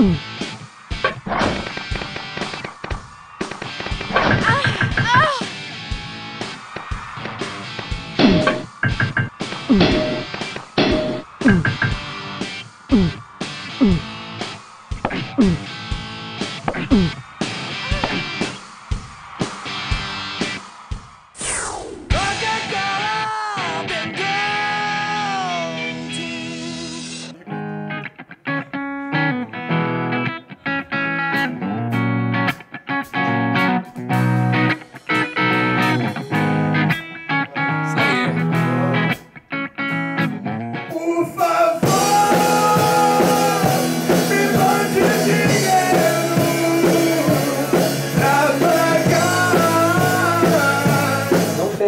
음. 아, 아. 음. 음.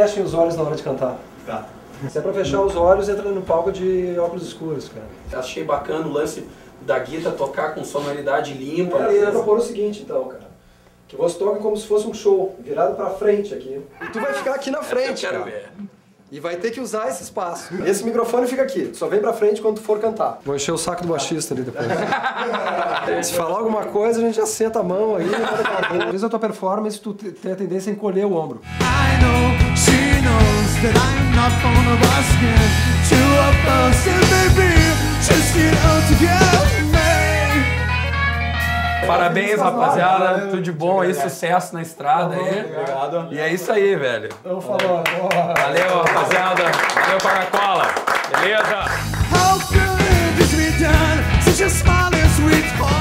Fechem os olhos na hora de cantar. Tá. Se é pra fechar os olhos, entra no palco de óculos escuros, cara. Achei bacana o lance da guita tocar com sonoridade limpa. Cara, era pra pôr o seguinte, então, cara. Que você toca como se fosse um show, virado pra frente aqui. E tu vai ficar aqui na Eu frente, quero cara. ver. E vai ter que usar esse espaço. Esse microfone fica aqui, só vem pra frente quando tu for cantar. Vou encher o saco do baixista ali depois. Se falar alguma coisa, a gente já senta a mão aí. Às vezes a tua performance, tu te- tem a tendência a encolher o ombro. I know Just get out together. Parabéns, rapaziada. Tudo de bom aí, sucesso na estrada aí. Obrigado. E é isso aí, velho. Então falou. Valeu, rapaziada. Valeu, Coca-Cola. Beleza? How could this be done? Such a smiling sweetheart. You're so naive and so